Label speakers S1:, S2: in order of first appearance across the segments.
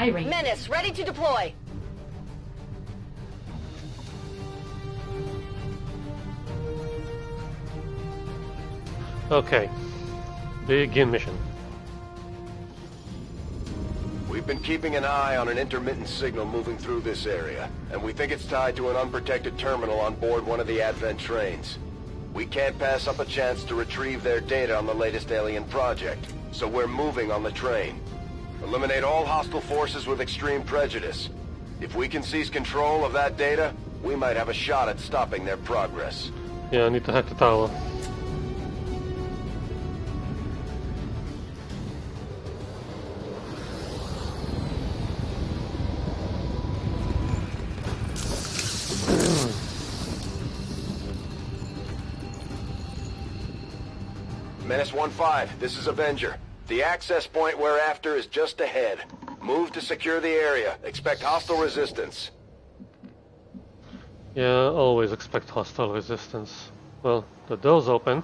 S1: firing.
S2: Menace, ready to deploy.
S3: Okay. Begin mission.
S4: We've been keeping an eye on an intermittent signal moving through this area, and we think it's tied to an unprotected terminal on board one of the Advent trains. We can't pass up a chance to retrieve their data on the latest alien project, so we're moving on the train. Eliminate all hostile forces with extreme prejudice. If we can seize control of that data, we might have a shot at stopping their progress.
S3: Yeah, I need to hack the tower.
S4: Menace 1-5, this is Avenger. The access point we're after is just ahead. Move to secure the area. Expect hostile resistance.
S3: Yeah, always expect hostile resistance. Well, the door's open.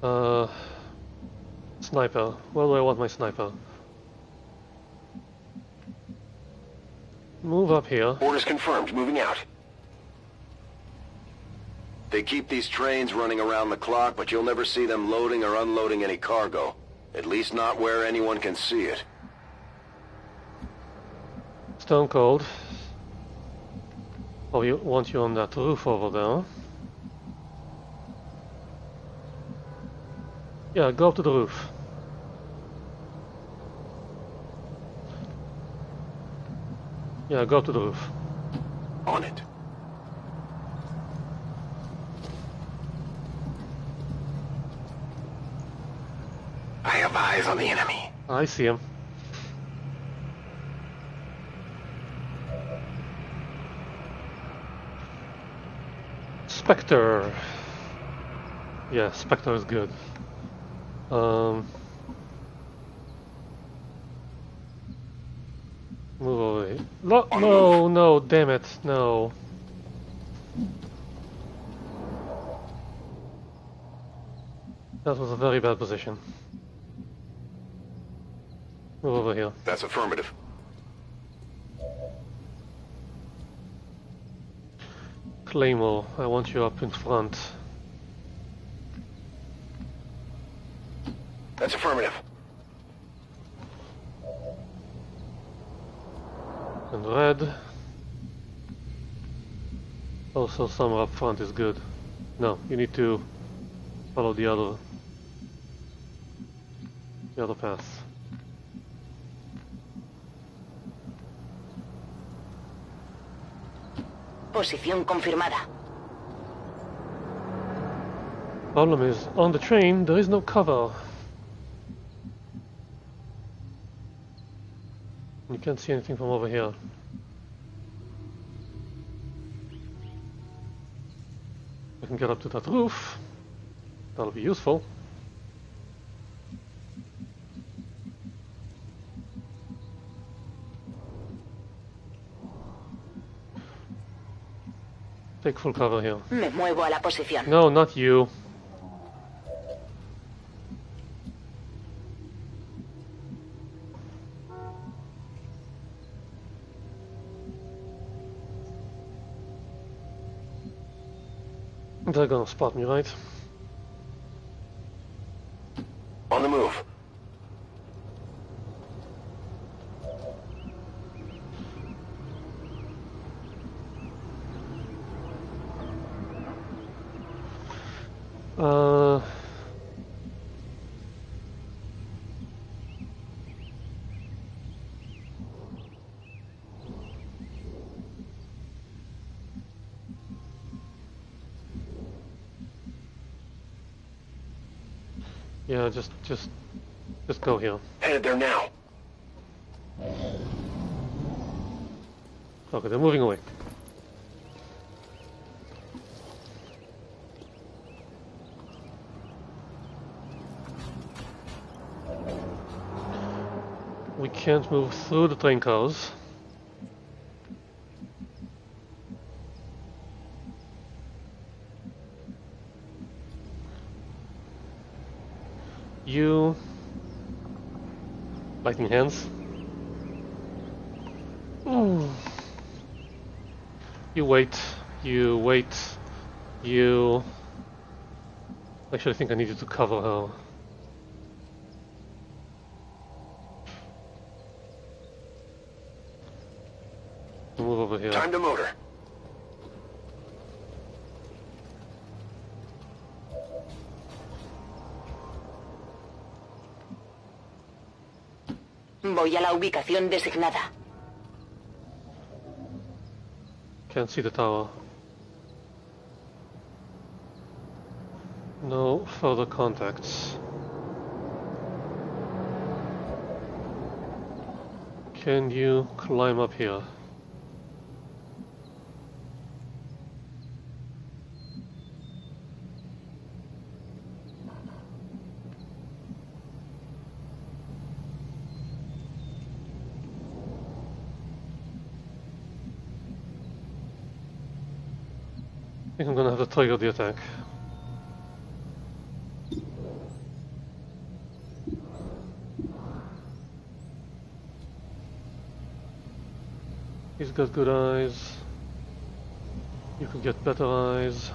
S3: Uh, sniper. Where do I want my sniper? Move up here.
S4: Orders confirmed. Moving out. They keep these trains running around the clock, but you'll never see them loading or unloading any cargo. At least not where anyone can see it.
S3: Stone cold. Oh, you want you on that roof over there? Yeah, go up to the roof. Yeah, go up to the roof.
S4: On it. I have eyes on the enemy.
S3: I see him. Spectre. Yeah, Spectre is good. Um, move here. No, no, no, damn it, no. That was a very bad position. Move over here.
S4: That's affirmative.
S3: Claymore, I want you up in front.
S4: That's affirmative.
S3: And red. Also, somewhere up front is good. No, you need to follow the other, the other path.
S2: Posición confirmada.
S3: Problem is, on the train, there is no cover. You can't see anything from over here. I can get up to that roof. That'll be useful. Take full cover here.
S2: Me muevo a la posición.
S3: No, not you. They're gonna spot me, right?
S4: On the move.
S3: Yeah, just, just, just go here.
S4: Headed there now.
S3: Okay, they're moving away. We can't move through the train cars. Hands. You wait. You wait. You. Actually, I think I needed to cover her. Move over here.
S4: Time to motor.
S2: Voy a la ubicación designada.
S3: Can't see the tower. No further contacts. Can you climb up here? I think I'm gonna have to trigger the attack. He's got good eyes. You could get better eyes.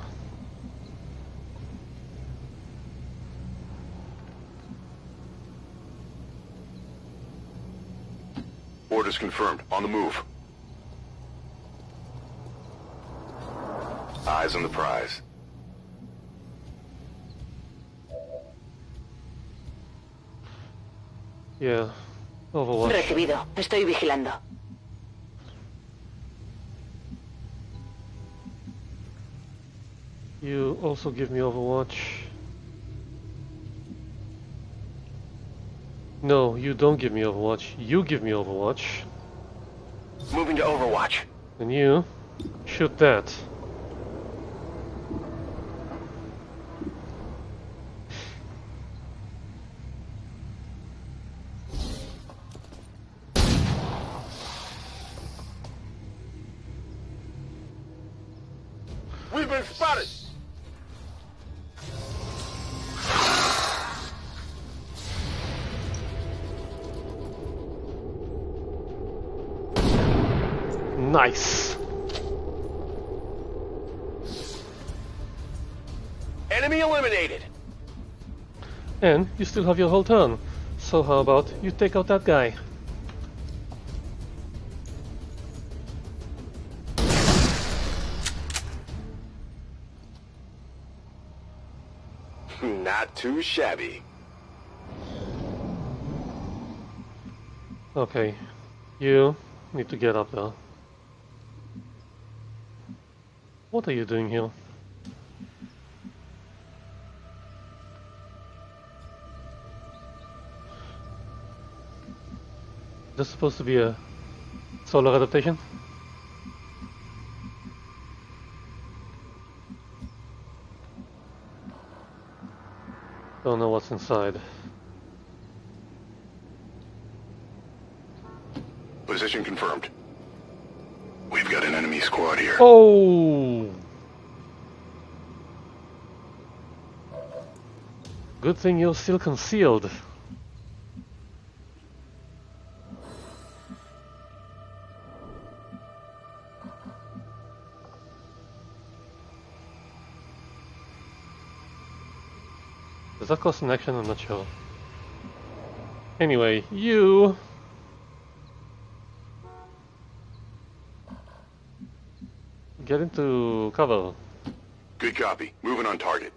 S4: Orders confirmed. On the move. Eyes on the prize.
S3: Yeah. Overwatch.
S2: Recibido. Estoy vigilando.
S3: You also give me Overwatch. No, you don't give me Overwatch. You give me Overwatch.
S4: Moving to Overwatch.
S3: And you shoot that. And you still have your whole turn. So how about you take out that guy?
S4: Not too shabby.
S3: Okay. You need to get up there. What are you doing here? This supposed to be a solar adaptation? Don't know what's inside.
S4: Position confirmed. We've got an enemy squad here.
S3: Oh! Good thing you're still concealed. That cost an action? I'm not sure. Anyway, you... Get into cover.
S4: Good copy. Moving on target.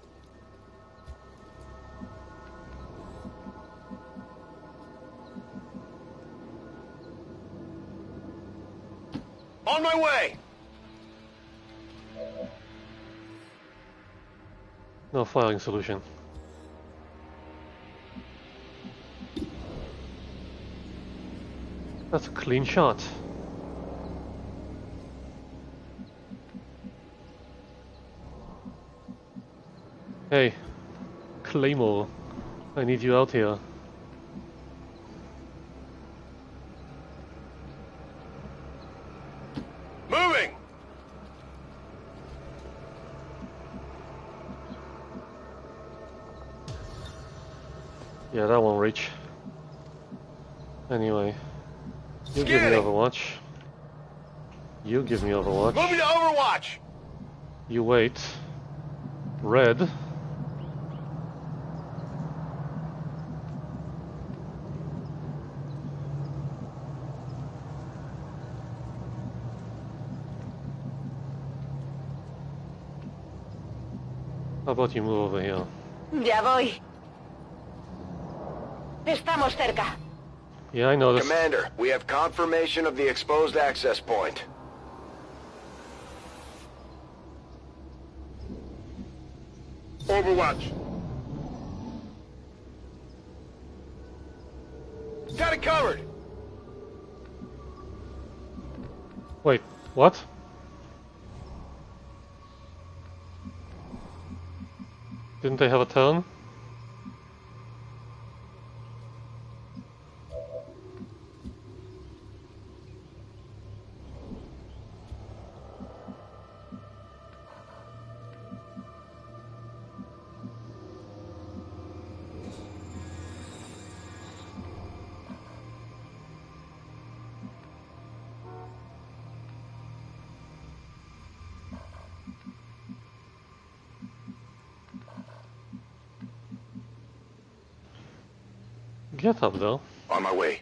S4: On my way!
S3: No firing solution. That's a clean shot. Hey, Claymore, I need you out here.
S4: Moving!
S3: Yeah, that won't reach. Anyway, you give me Overwatch. You give me Overwatch.
S4: Moving to Overwatch!
S3: You wait. Red. How about you move over here?
S2: Ya voy. Estamos cerca.
S3: Yeah, I noticed.
S4: Commander, we have confirmation of the exposed access point. Overwatch. Got it covered.
S3: Wait, what? Didn't they have a turn? Get though.
S4: On my way.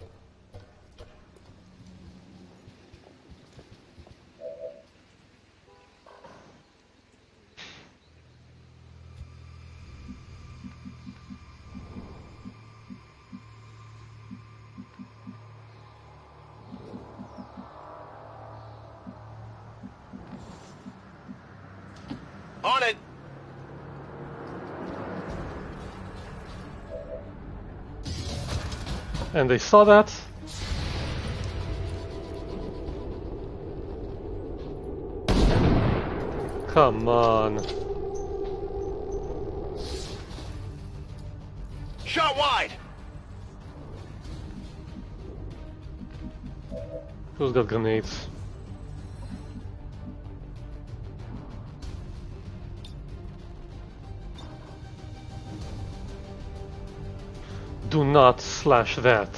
S3: And they saw that. Come on.
S4: Shot wide!
S3: Who's got grenades? Do not slash that.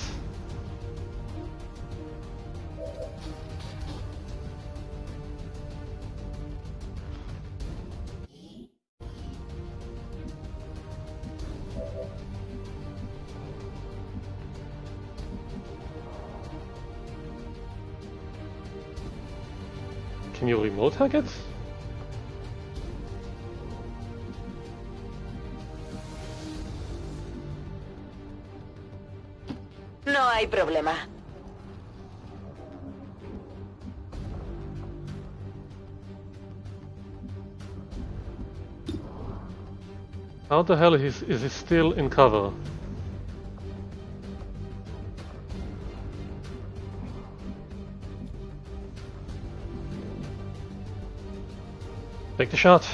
S3: Can you remote hack it? How the hell is, is he still in cover? Take the shot.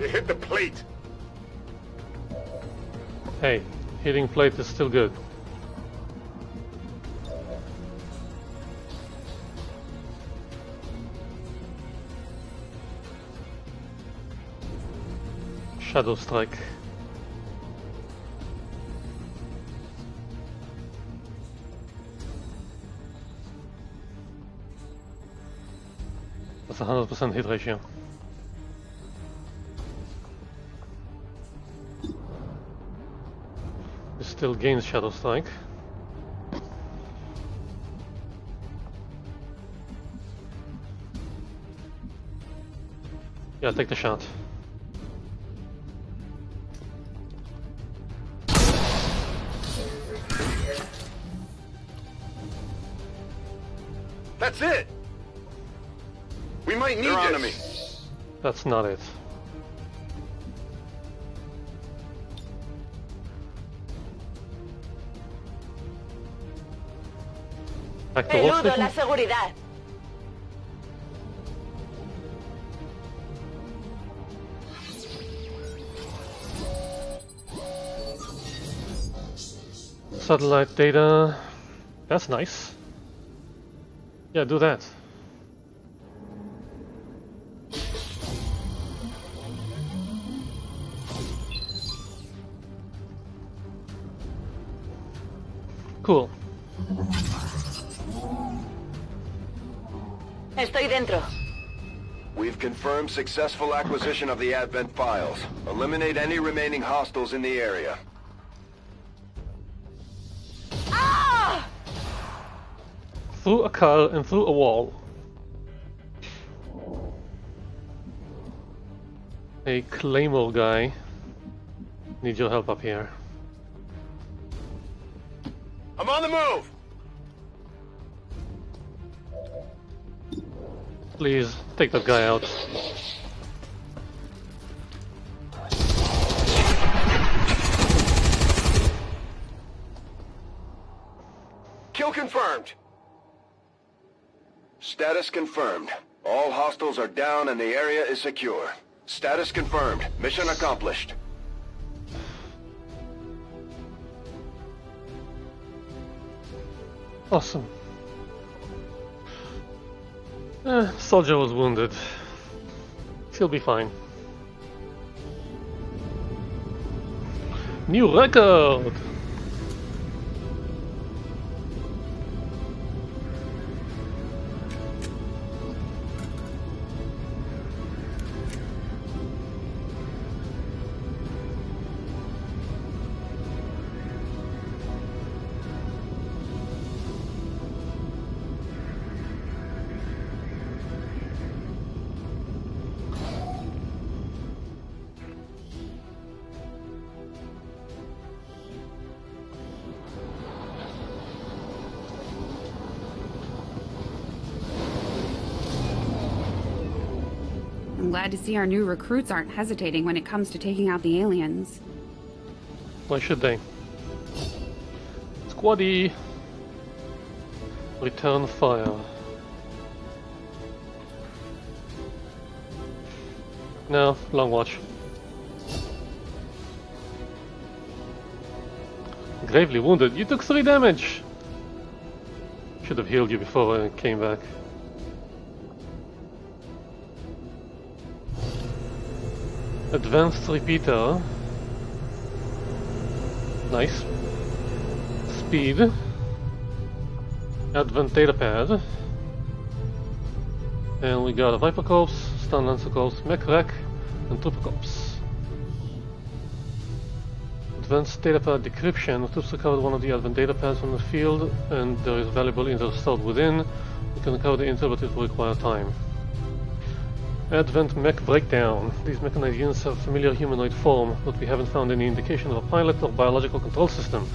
S4: It hit the plate!
S3: Hey, hitting plate is still good. Shadow Strike. That's a hundred percent hit ratio. It still gains Shadow Strike. Yeah, take the shot.
S4: That's
S3: not it. Back to
S2: Eludo la seguridad.
S3: Satellite data. That's nice. Yeah, do that.
S4: Successful acquisition of the Advent files. Eliminate any remaining hostiles in the area.
S2: Ah!
S3: Through a car and through a wall. A Claymore guy. Need your help up here.
S4: I'm on the move!
S3: Please, take that guy out.
S4: Confirmed. All hostiles are down and the area is secure. Status confirmed. Mission accomplished.
S3: Awesome. Eh, soldier was wounded. She'll be fine. New record!
S1: See our new recruits aren't hesitating when it comes to taking out the aliens.
S3: Why should they? Squaddie! Return fire. No, long watch. Gravely wounded. You took three damage! Should have healed you before I came back. Advanced repeater. Nice. Speed. Advent data pad. And we got a Viper Corpse, Stun Lancer Corpse, Mech Wreck, and Trooper Corpse. Advanced data pad decryption. Troops recovered one of the Advent data pads from the field, and there is valuable intel stored within. We can recover the intel, but it will require time. Advent mech breakdown. These mechanized units have familiar humanoid form, but we haven't found any indication of a pilot or biological control system.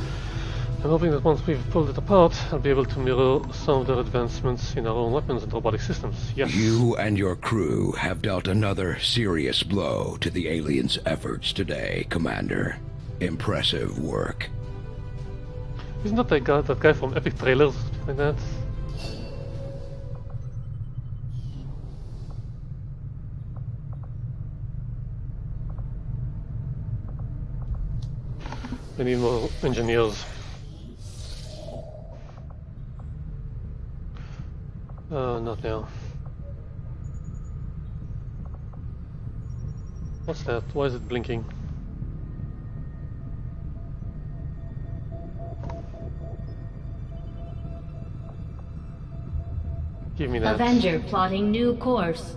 S3: I'm hoping that once we've pulled it apart, I'll be able to mirror some of their advancements in our own weapons and robotic systems. Yes.
S5: You and your crew have dealt another serious blow to the aliens' efforts today, Commander. Impressive work.
S3: Isn't that that guy, that guy from Epic Trailers? Like that? We need more engineers. Uh, not now. What's that? Why is it blinking? Give me that.
S6: Avenger plotting new course.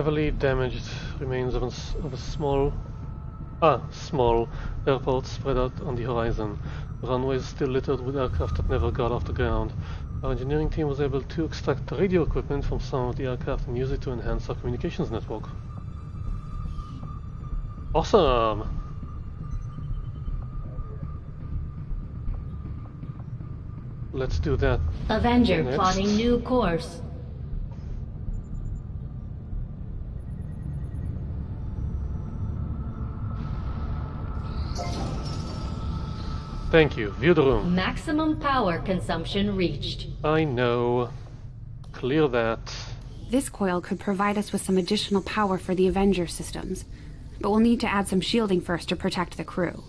S3: Heavily damaged remains of a, of a small, ah, small airport spread out on the horizon. The runway is still littered with aircraft that never got off the ground. Our engineering team was able to extract radio equipment from some of the aircraft and use it to enhance our communications network. Awesome! Let's do that.
S6: Avenger
S3: Next.
S6: plotting new course.
S3: Thank you. View the room.
S6: Maximum power consumption reached.
S3: I know. Clear that.
S1: This coil could provide us with some additional power for the Avenger systems, but we'll need to add some shielding first to protect the crew.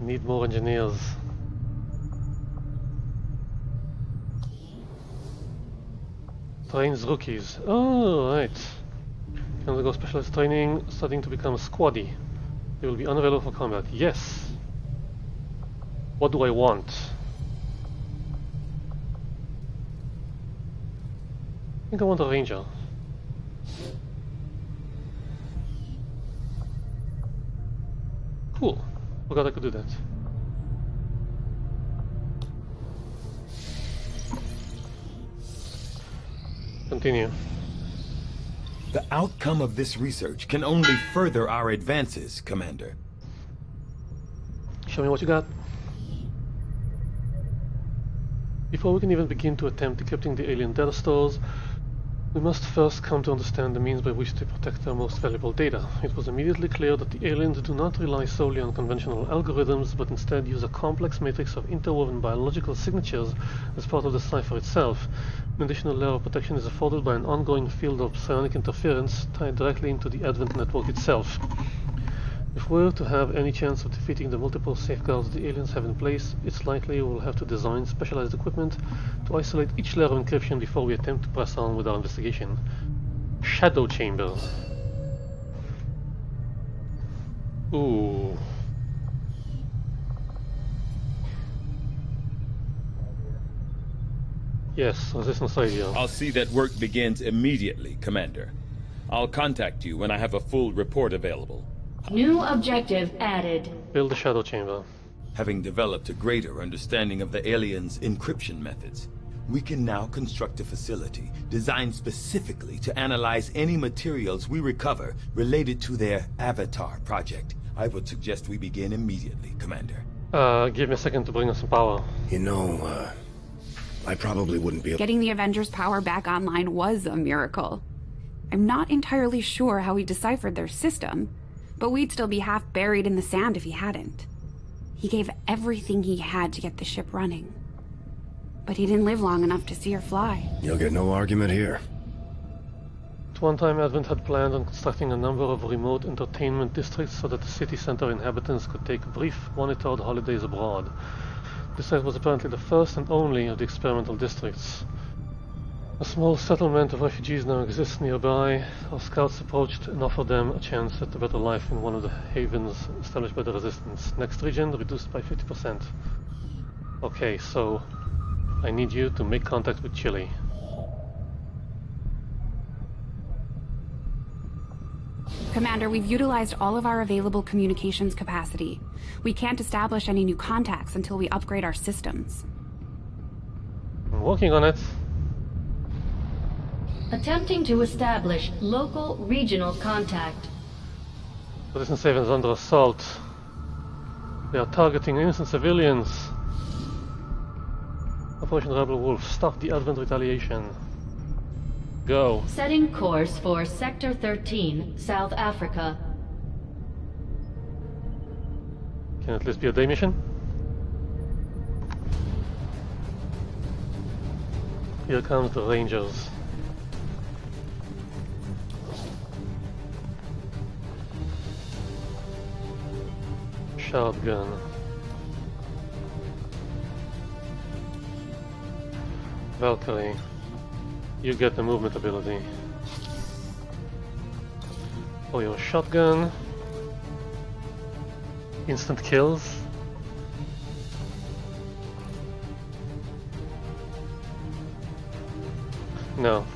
S3: Need more engineers. Trains rookies. Oh, right. Can undergo specialist training, starting to become squaddie. They will be unavailable for combat. Yes! What do I want? I think I want a ranger. Cool. Forgot I could do that. Continue.
S7: The outcome of this research can only further our advances, Commander.
S3: Show me what you got. Before we can even begin to attempt decrypting the alien data stores, we must first come to understand the means by which they protect their most valuable data. It was immediately clear that the aliens do not rely solely on conventional algorithms, but instead use a complex matrix of interwoven biological signatures as part of the cipher itself. An additional layer of protection is afforded by an ongoing field of psionic interference tied directly into the Advent network itself. If we're to have any chance of defeating the multiple safeguards the aliens have in place, it's likely we'll have to design specialized equipment to isolate each layer of encryption before we attempt to press on with our investigation. Shadow Chamber. Ooh. Yes, resistance radio.
S7: I'll see that work begins immediately, Commander. I'll contact you when I have a full report available.
S6: New objective added.
S3: Build the shadow chamber.
S7: Having developed a greater understanding of the aliens' encryption methods, we can now construct a facility designed specifically to analyze any materials we recover related to their Avatar project. I would suggest we begin immediately, Commander.
S3: Uh, give me a second to bring us some power.
S8: You know, uh, I probably wouldn't be able
S1: Getting the Avengers' power back online was a miracle. I'm not entirely sure how he deciphered their system, but we'd still be half buried in the sand if he hadn't. He gave everything he had to get the ship running. But he didn't live long enough to see her fly.
S8: You'll get no argument here.
S3: At one time, Advent had planned on constructing a number of remote entertainment districts so that the city center inhabitants could take brief, monitored holidays abroad. This site was apparently the first and only of the experimental districts. A small settlement of refugees now exists nearby. Our scouts approached and offered them a chance at a better life in one of the havens established by the resistance. Next region reduced by 50%. Okay, so I need you to make contact with Chile.
S1: Commander, we've utilized all of our available communications capacity. We can't establish any new contacts until we upgrade our systems.
S3: I'm working on it.
S6: Attempting to establish local regional contact.
S3: Resistance Haven is under assault. They are targeting innocent civilians. Operation Rebel Wolf, stop the Advent retaliation. Go.
S6: Setting course for Sector 13, South Africa.
S3: Can at least be a day mission? Here comes the Rangers. Shotgun. Valkyrie. You get the movement ability. For your shotgun. Instant kills. No.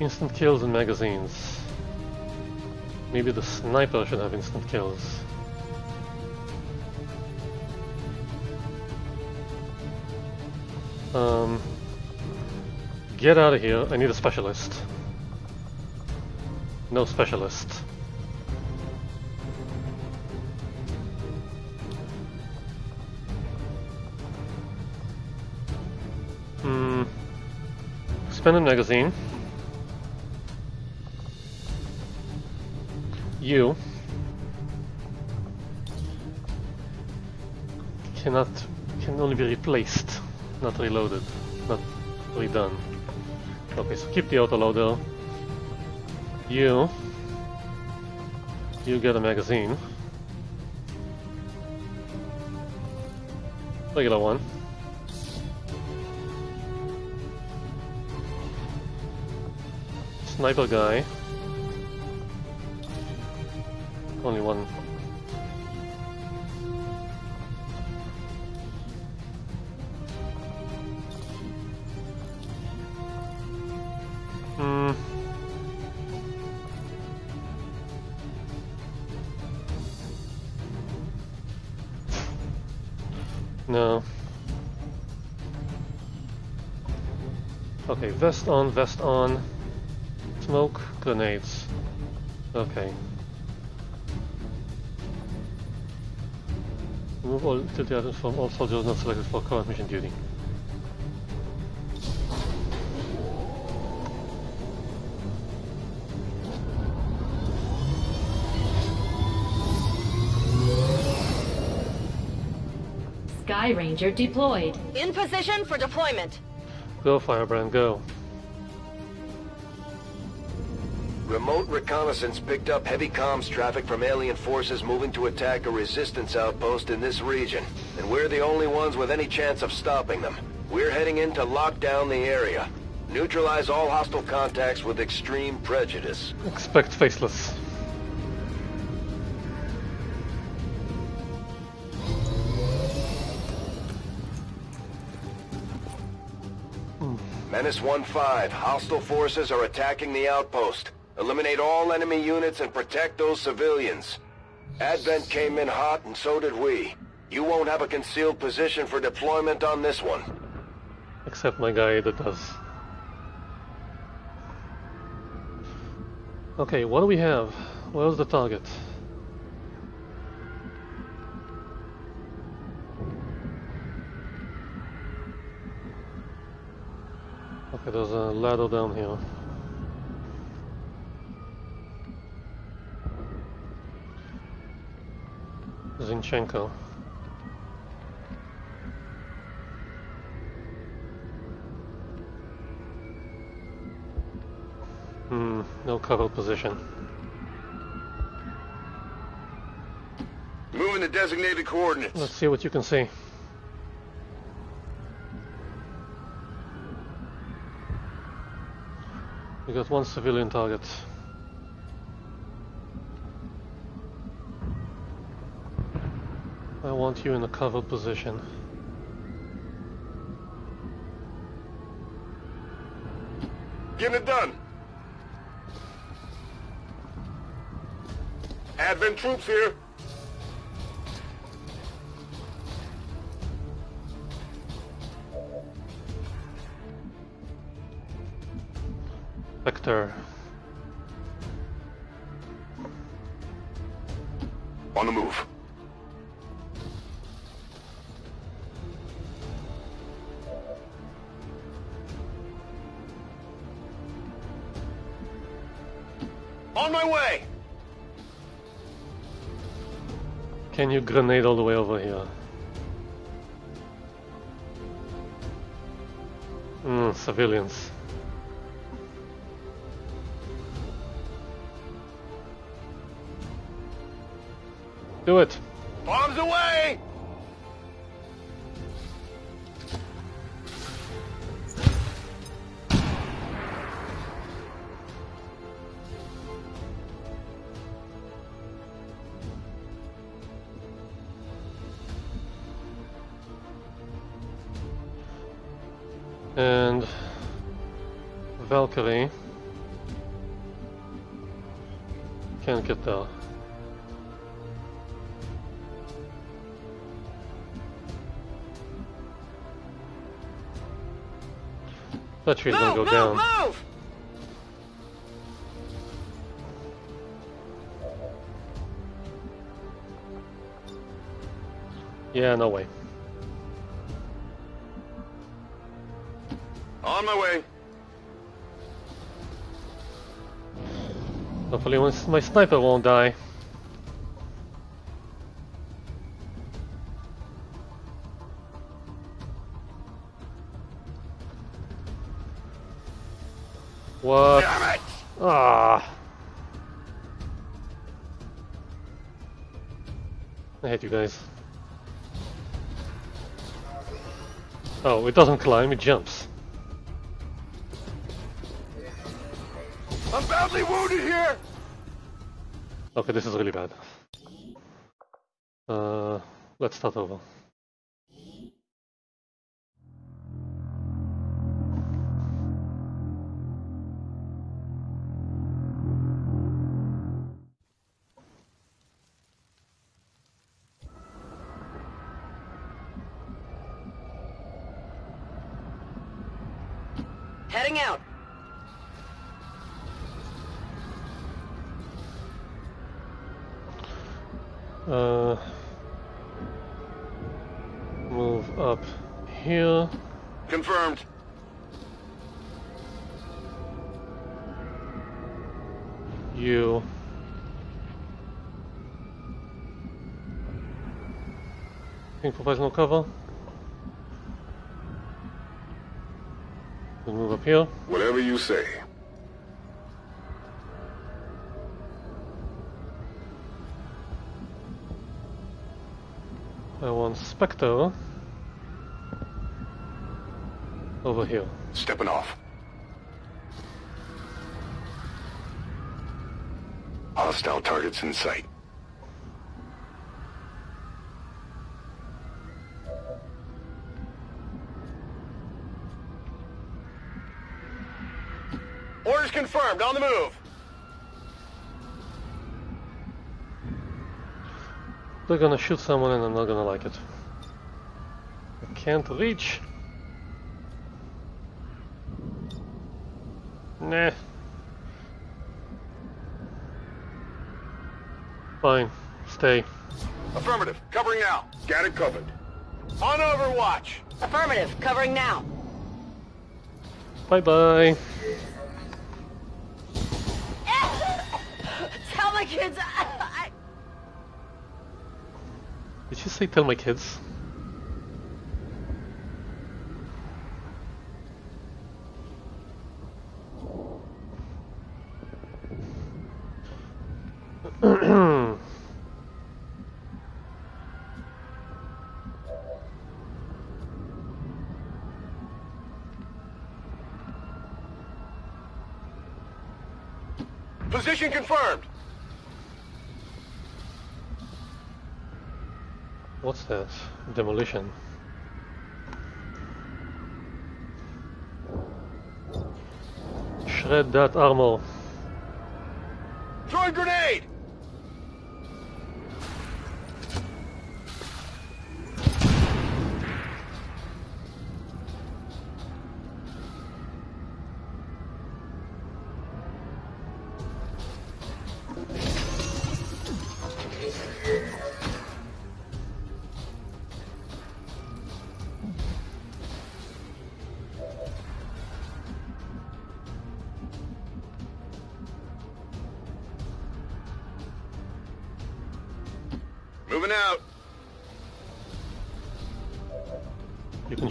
S3: Instant kills in magazines. Maybe the sniper should have instant kills. Um, get out of here. I need a specialist. No specialist. Hmm. Spend a magazine. You cannot can only be replaced, not reloaded, not redone. Okay, so keep the autoloader. You you get a magazine. Regular one. Sniper guy. Vest on, vest on. Smoke, grenades. Okay. Remove all tilted items from all soldiers not selected for current mission duty.
S6: Skyranger deployed.
S2: In position for deployment.
S3: Go, Firebrand, go.
S4: Remote reconnaissance picked up heavy comms traffic from alien forces moving to attack a resistance outpost in this region. And we're the only ones with any chance of stopping them. We're heading in to lock down the area. Neutralize all hostile contacts with extreme prejudice.
S3: Expect faceless.
S4: Menace 1-5, hostile forces are attacking the outpost. Eliminate all enemy units and protect those civilians. Advent came in hot and so did we. You won't have a concealed position for deployment on this one.
S3: Except my guy that does. Okay, what do we have? Where's the target? There's a ladder down here. Zinchenko. Hmm, no cover position.
S4: Moving the designated coordinates.
S3: Let's see what you can see. We got one civilian target. I want you in a covered position.
S4: Getting it done. Advent troops here. On the move. On my way!
S3: Can you grenade all the way over here? Hmm, civilians. Do it! That tree's gonna go
S2: move,
S3: down.
S2: move!
S3: Yeah, no way.
S4: On my way.
S3: Hopefully my, my sniper won't die. I hate you guys. Oh, it doesn't climb, it jumps.
S8: I'm badly wounded here!
S3: Okay, this is really bad. Uh, let's start over. Cover. We'll move up here.
S8: Whatever you say.
S3: I want Spectre over here.
S8: Stepping off. Hostile targets in sight. Orders confirmed. On the move.
S3: They're gonna shoot someone and I'm not gonna like it. I can't reach. Nah. Fine. Stay.
S8: Affirmative. Covering now. Got it covered. On overwatch.
S2: Affirmative. Covering now.
S3: Bye bye
S2: my kids. I...
S3: Did you say tell my kids?
S8: Position confirmed.
S3: What's? Demolition. Shred that armor.
S8: Throwing grenade.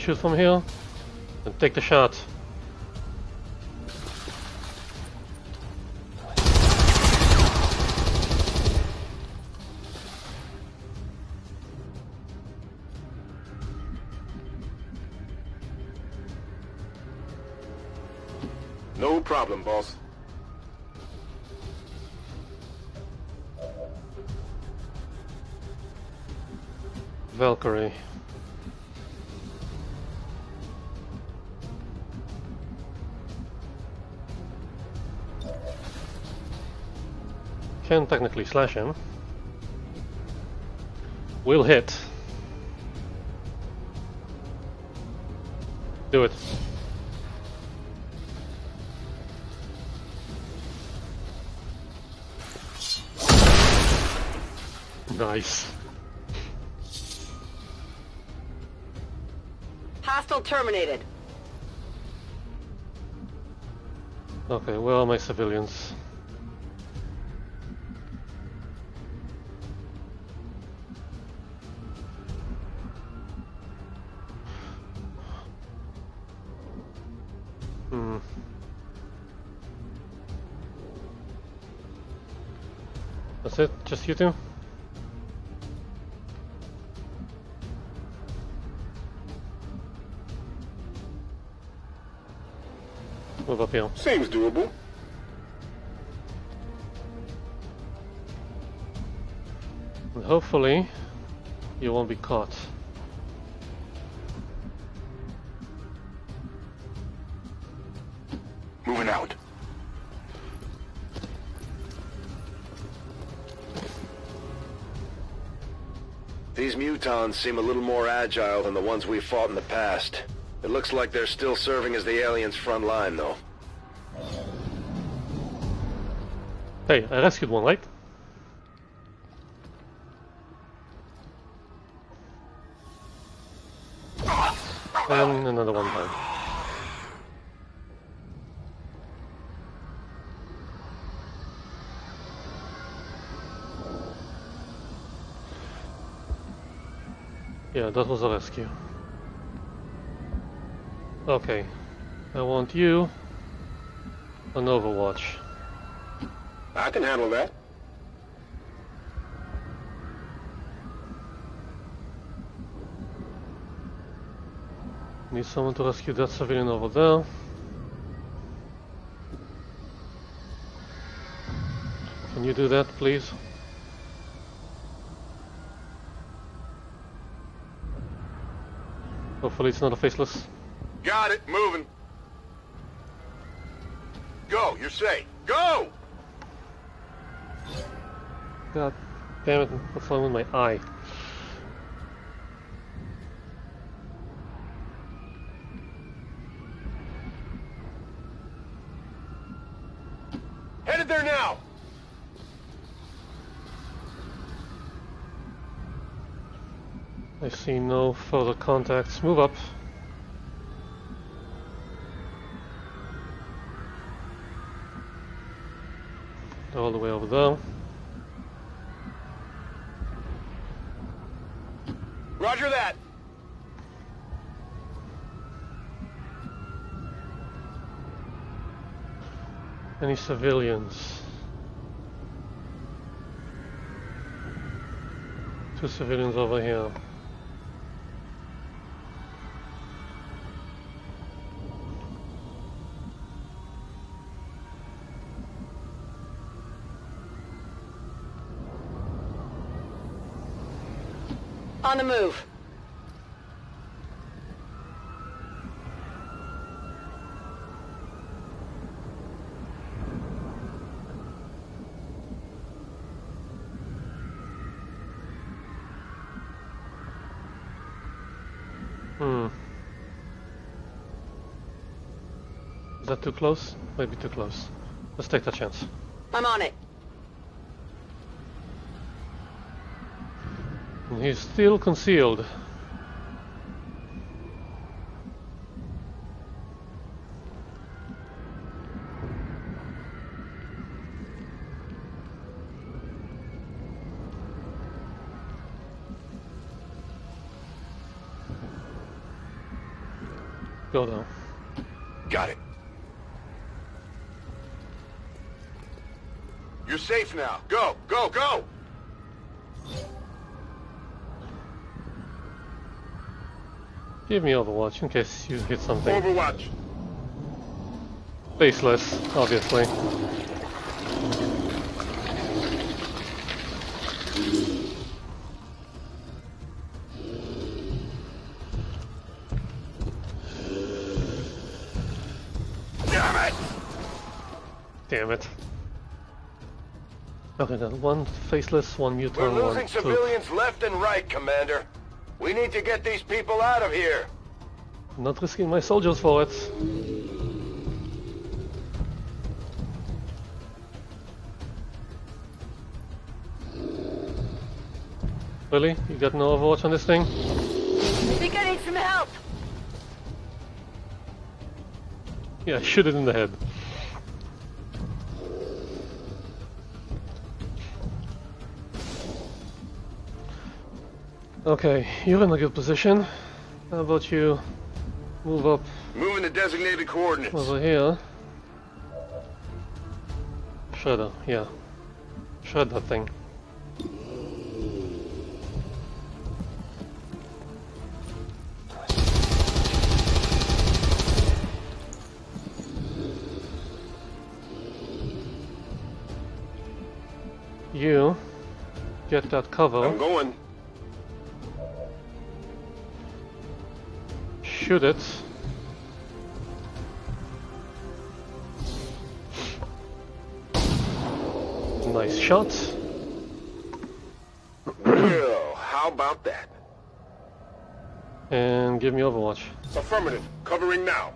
S3: Shoot from here and take the shot. Can technically slash him. Will hit. Do it. Nice.
S2: Hostile terminated.
S3: Okay, where are my civilians? Just you two? Move up here.
S8: Seems doable.
S3: And hopefully, you won't be caught.
S4: Seem a little more agile than the ones we fought in the past. It looks like they're still serving as the aliens' front line, though.
S3: Hey, I rescued one, right? And another one time. Yeah, that was a rescue. Okay, I want you on Overwatch.
S8: I can handle that.
S3: Need someone to rescue that civilian over there. Can you do that, please? Hopefully it's not a faceless.
S8: Got it. Moving. Go. You're safe. Go!
S3: God damn it, what's wrong with my eye?
S8: Headed there now.
S3: I see no further contacts. Move up. All the way over there.
S8: Roger that.
S3: Any civilians? Two civilians over here.
S2: On the move.
S3: Hmm. Is that too close? Maybe too close. Let's take that chance.
S2: I'm on it.
S3: He's still concealed. Go now.
S8: Got it. You're safe now. Go, go, go!
S3: Give me Overwatch in case you hit something.
S8: Overwatch.
S3: Faceless, obviously.
S8: Damn it!
S3: Damn it. Okay, then one faceless, one
S4: Muton.
S3: We're one
S4: losing
S3: troop.
S4: civilians left and right, Commander. We need to get these people out of here.
S3: I'm Not risking my soldiers for it. Really? You got no Overwatch on this thing?
S2: I think I need some help.
S3: Yeah, shoot it in the head. Okay, you're in a good position. How about you move up?
S8: Moving the designated coordinates.
S3: Over here. Shredder, yeah. Shred that thing. You get that cover.
S8: I'm going.
S3: Shoot it. Nice shot.
S8: Well, how about that?
S3: And give me Overwatch.
S8: Affirmative. Covering now.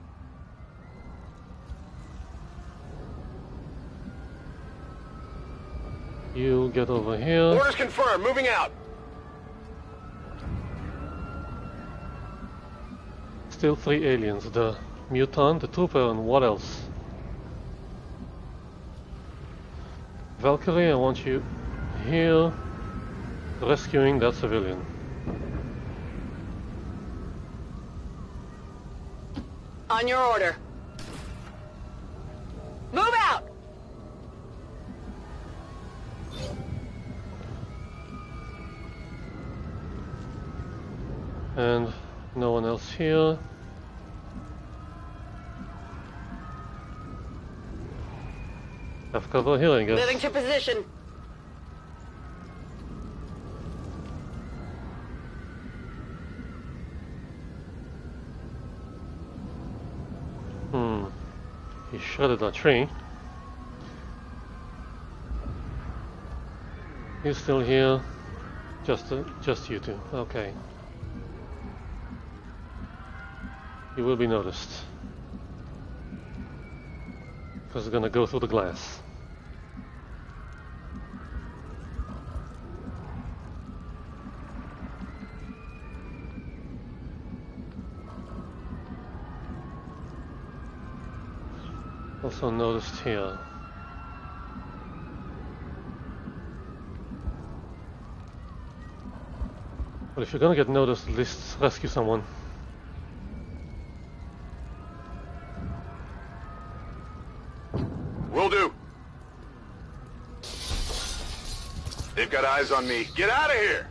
S3: You get over here.
S8: Orders confirmed. Moving out.
S3: Still three aliens. The Muton, the trooper, and what else? Valkyrie, I want you here rescuing that civilian.
S2: On your order. Move out!
S3: And no one else here. Have cover here, I guess.
S2: Moving to position.
S3: Hmm. He shredded that tree. He's still here. Just, uh, just you two. Okay. You will be noticed. Because it's gonna go through the glass. Also noticed here. But if you're gonna get noticed, at least rescue someone.
S8: Eyes on me. Get out of here!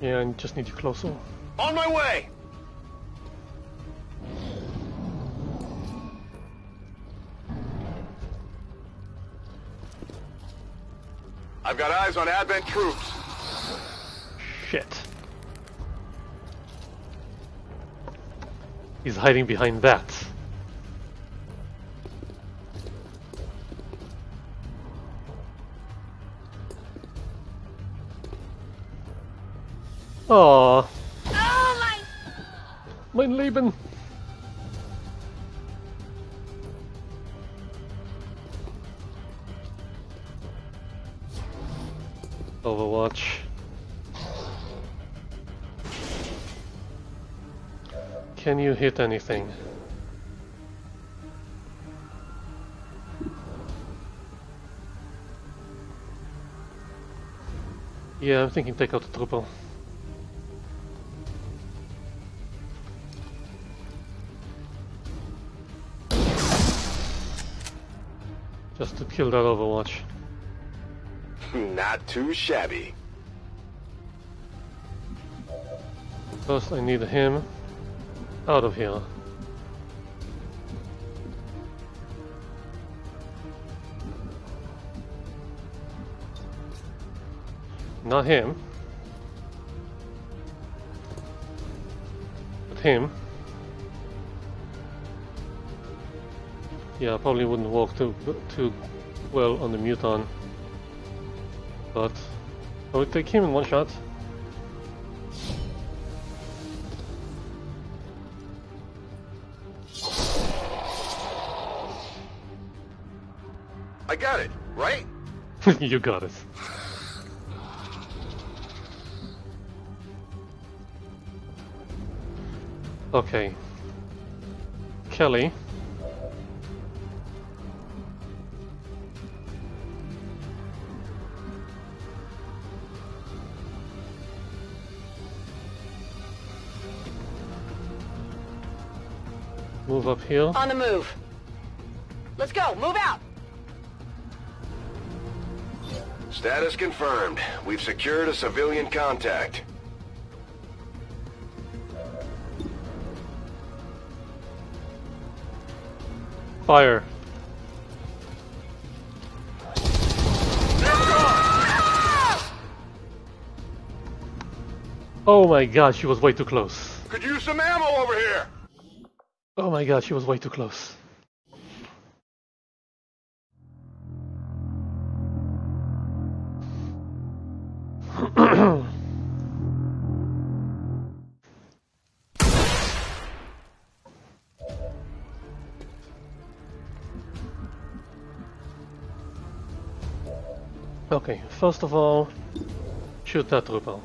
S3: Yeah, I just need you closer.
S8: On my way! I've got eyes on Advent troops.
S3: Shit. He's hiding behind that.
S2: Oh
S3: hit anything? Yeah, I'm thinking take out the trooper. Just to kill that Overwatch.
S8: Not too shabby.
S3: First I need him out of here. Not him. But him. Yeah, I probably wouldn't walk too too well on the Muton. But I would take him in one shot. you got it. Okay. Kelly. Move up here.
S2: On the move. Let's go. Move out.
S4: Status confirmed. We've secured a civilian contact.
S3: Fire. Oh my god, she was way too close.
S4: Could use some ammo over here!
S3: Oh my god, she was way too close. First of all, shoot that trooper.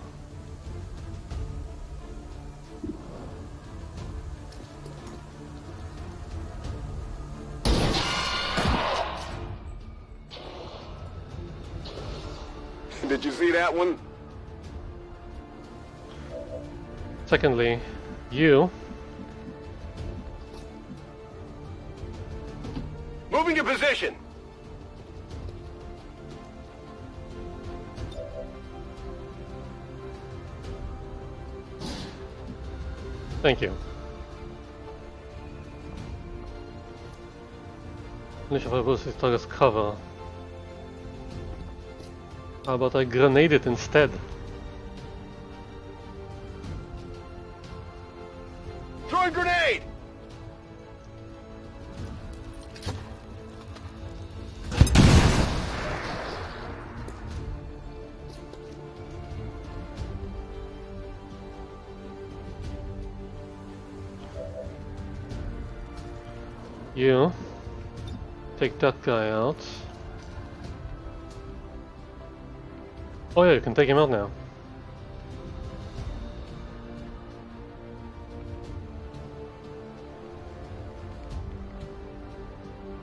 S4: Did you see that one?
S3: Secondly, you
S4: Moving your position!
S3: Thank you. Nicht auf Bus ist Tages cover. How about I grenade it instead? Take that guy out. Oh yeah, you can take him out now.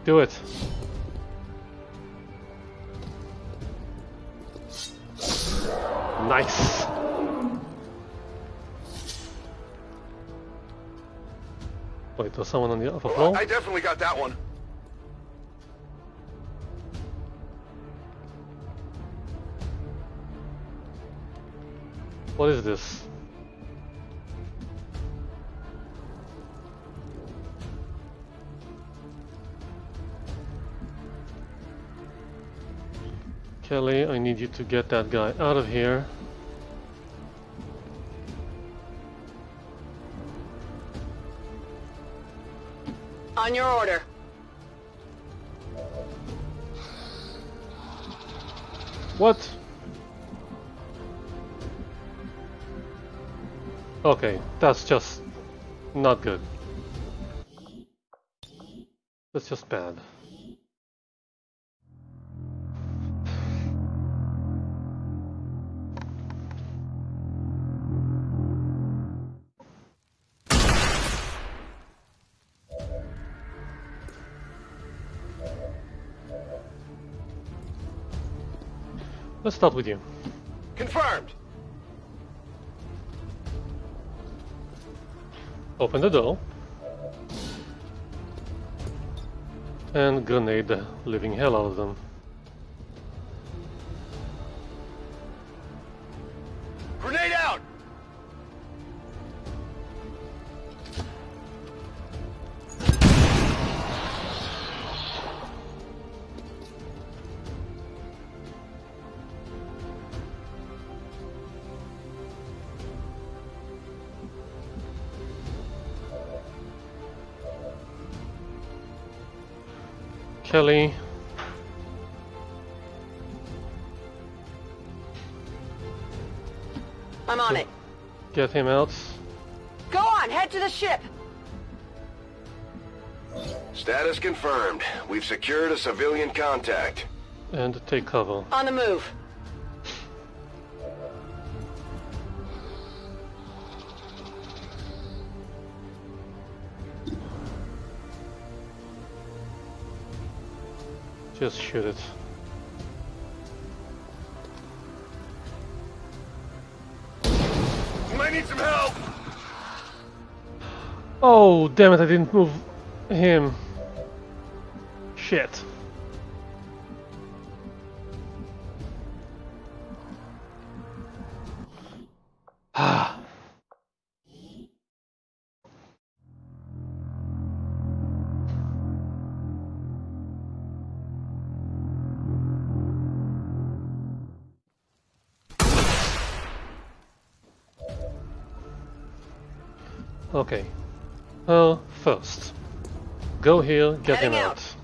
S3: Do it. Nice. Wait, there's someone on the upper floor?
S4: I definitely got that one.
S3: What is this? Kelly, I need you to get that guy out of here.
S2: On your order.
S3: What? Okay, that's just not good. That's just bad. Let's start with you.
S4: Confirmed.
S3: Open the door. And grenade the living hell out of them. Get him out.
S2: Go on, head to the ship.
S4: Status confirmed. We've secured a civilian contact.
S3: And take cover.
S2: On the move.
S3: Just shoot it. Oh, damn it, I didn't move him. Shit. Ah. Okay. Well, first. Go here, get
S2: Heading
S3: him
S2: out.
S3: out.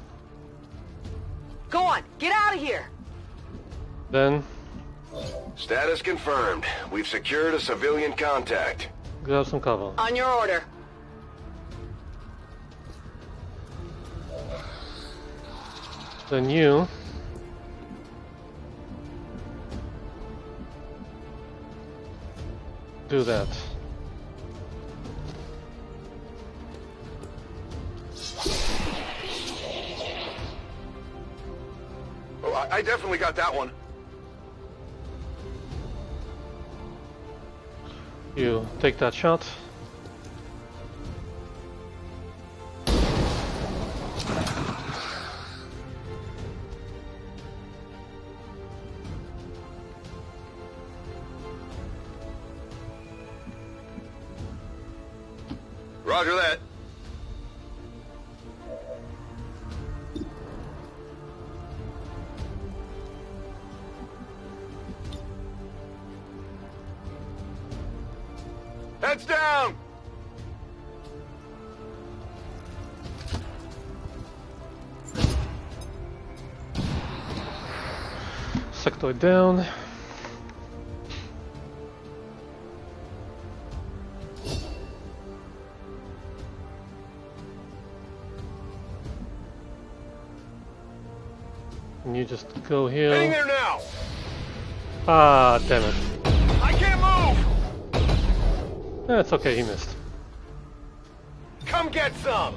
S2: Go on, get out of here!
S3: Then,
S8: Status confirmed. We've secured a civilian contact.
S3: grab some cover.
S2: On your order.
S3: Then you... Do that.
S8: I, definitely got that one.
S3: You take that shot. Sectoid down. And you just go
S8: Heading
S3: here.
S8: there now!
S3: Ah, damn it.
S8: I can't move!
S3: That's okay, he missed.
S8: Come get some!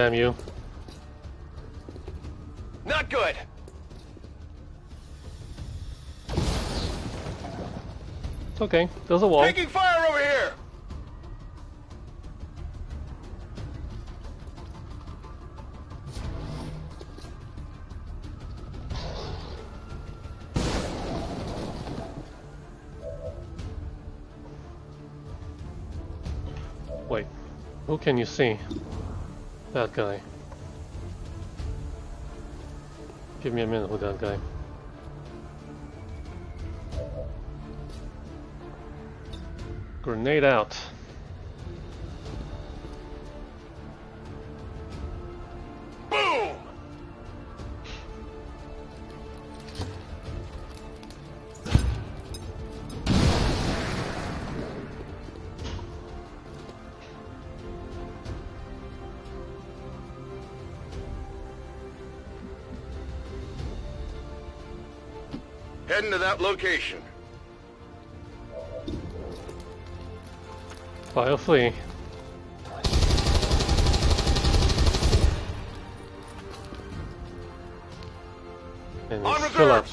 S3: Damn you.
S8: Not good!
S3: It's okay. There's a wall.
S8: Taking fire over here!
S3: Wait. Who can you see? That guy. Give me a minute with that guy. Grenade out.
S8: That location.
S3: File free. And
S8: On
S3: still up.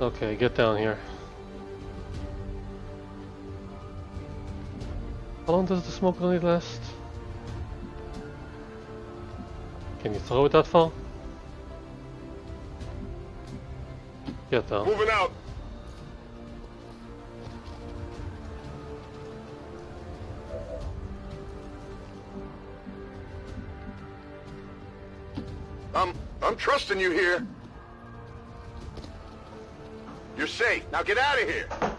S3: Okay, get down here. How long does the smoke grenade last? Can you throw it that far? Get down.
S8: Moving out. I'm I'm trusting you here. You're safe. Now get out of here.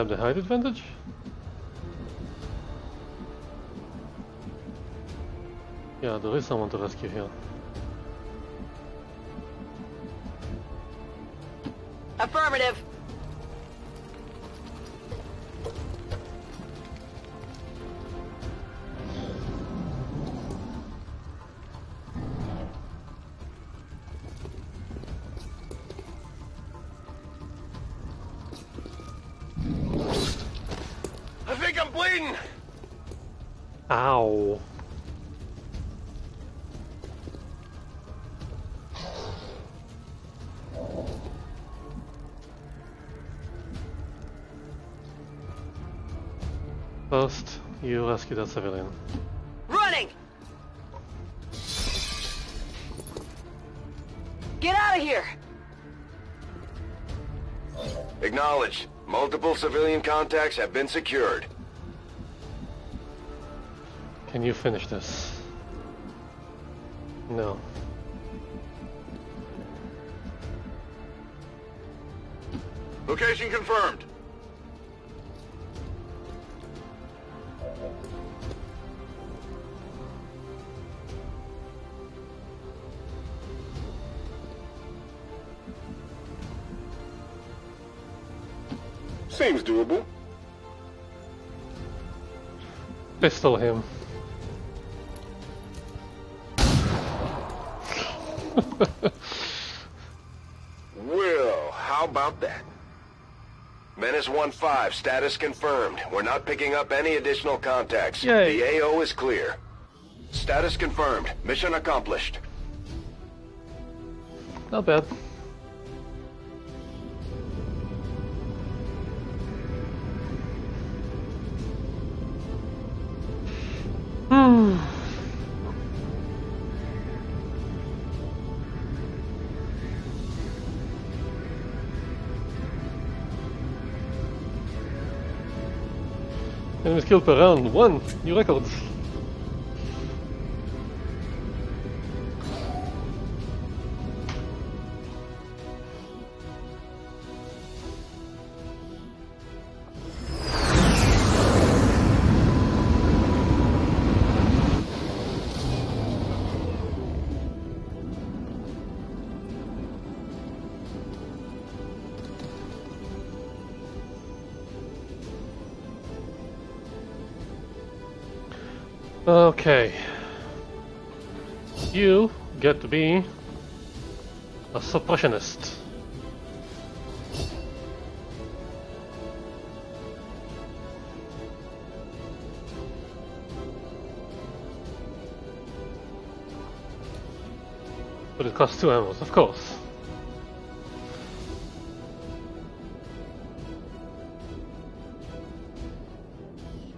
S3: Let's the height advantage. Yeah, there is someone to rescue here. You rescue that civilian.
S2: Running! Get out of here!
S4: Acknowledged. Multiple civilian contacts have been secured.
S3: Can you finish this? No.
S4: Location confirmed. Seems doable.
S3: Pistol him.
S4: Well, how about that? Menace 1-5, status confirmed. We're not picking up any additional contacts.
S3: Yay.
S4: The AO is clear. Status confirmed. Mission accomplished.
S3: Not bad. Killed per round. One. New record. Be a suppressionist. But it costs two ammos, of course.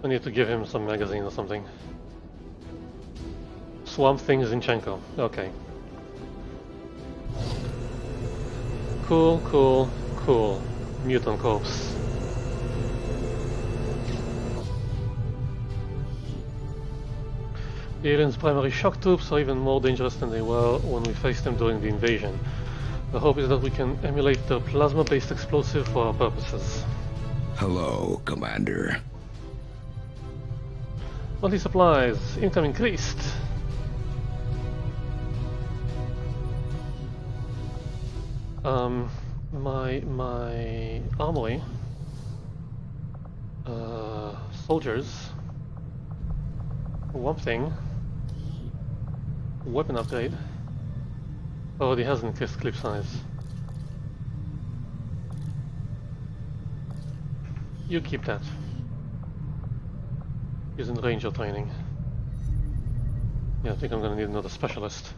S3: I need to give him some magazine or something. Swamp Thing Zinchenko. Okay. Cool, cool, cool. Muton corpse. The aliens' primary shock troops are even more dangerous than they were when we faced them during the invasion. The hope is that we can emulate their plasma-based explosive for our purposes.
S5: Hello, Commander.
S3: Monthly supplies. Income increased. Um, my my armory, uh, soldiers, one thing, weapon upgrade. Already has increased clip size. You keep that. Using ranger training. Yeah, I think I'm gonna need another specialist.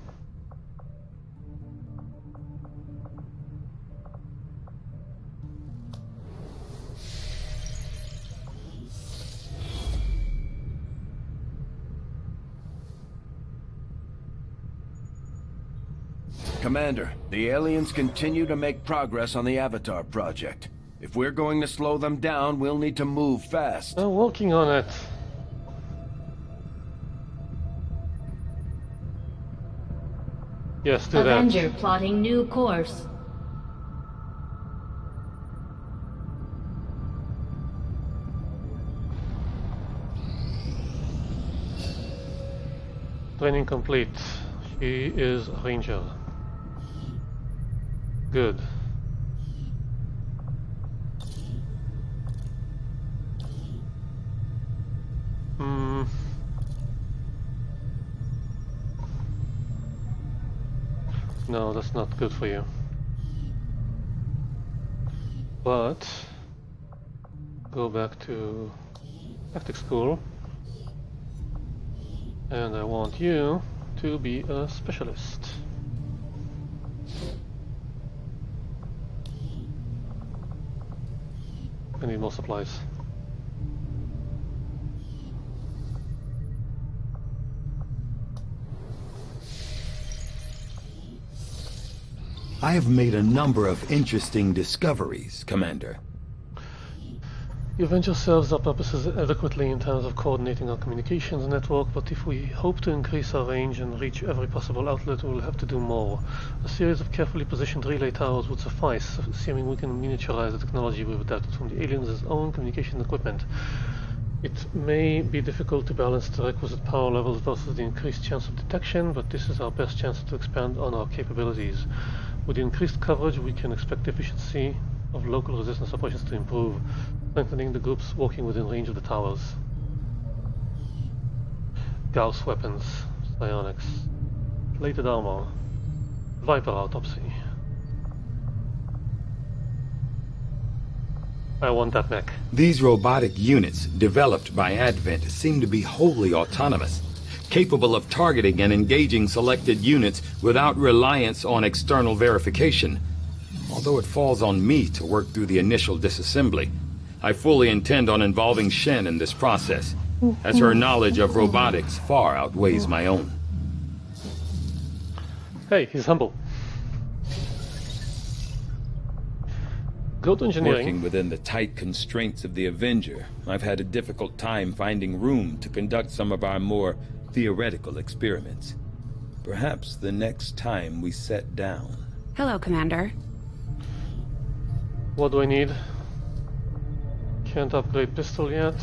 S8: Commander, the aliens continue to make progress on the Avatar project. If we're going to slow them down, we'll need to move fast.
S3: I'm working on it. Yes, do that.
S6: Avenger plotting new course.
S3: Training complete. She is a ranger. Good. Hmm. No, that's not good for you. But go back to tactic school. And I want you to be a specialist. I need more supplies.
S7: I have made a number of interesting discoveries, Commander.
S3: The Avenger serves our purposes adequately in terms of coordinating our communications network, but if we hope to increase our range and reach every possible outlet, we will have to do more. A series of carefully positioned relay towers would suffice, assuming we can miniaturize the technology we've adapted from the aliens' own communication equipment. It may be difficult to balance the requisite power levels versus the increased chance of detection, but this is our best chance to expand on our capabilities. With increased coverage, we can expect efficiency of local resistance operations to improve, strengthening the groups working within range of the towers. Gauss weapons, psionics, plated armor, Viper autopsy. I want that mech.
S7: These robotic units, developed by Advent, seem to be wholly autonomous, capable of targeting and engaging selected units without reliance on external verification. Although it falls on me to work through the initial disassembly, I fully intend on involving Shen in this process, as her knowledge of robotics far outweighs my own.
S3: Hey, he's humble. Go to engineering.
S7: Working within the tight constraints of the Avenger, I've had a difficult time finding room to conduct some of our more theoretical experiments. Perhaps the next time we set down.
S1: Hello, Commander.
S3: What do I need? Can't upgrade pistol yet.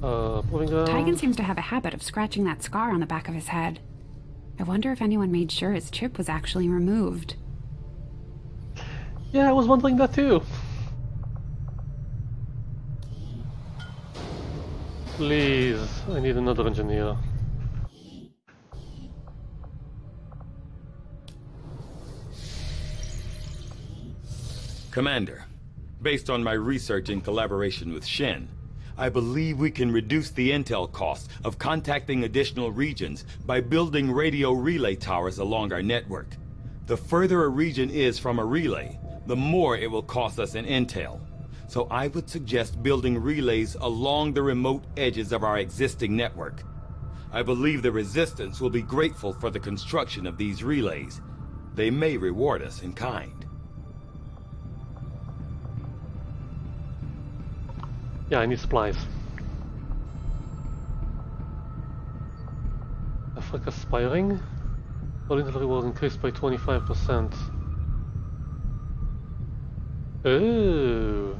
S3: Uh.
S1: Tygan seems to have a habit of scratching that scar on the back of his head. I wonder if anyone made sure his chip was actually removed.
S3: Yeah, I was wondering that too. Please, I need another engineer.
S7: Commander, based on my research in collaboration with Shen, I believe we can reduce the intel cost of contacting additional regions by building radio relay towers along our network. The further a region is from a relay, the more it will cost us in intel. So I would suggest building relays along the remote edges of our existing network. I believe the Resistance will be grateful for the construction of these relays. They may reward us in kind.
S3: Yeah, I need supplies. Africa Spy Ring. All intel reward increased by 25%. Oh.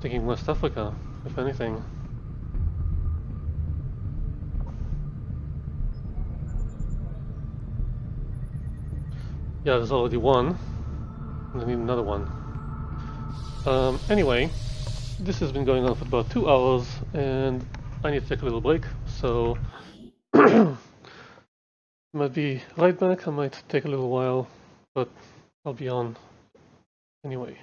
S3: Thinking West Africa, if anything. Yeah, there's already one. I need another one. Um, anyway, this has been going on for about two hours, and I need to take a little break, so might be right back. I might take a little while, but I'll be on anyway.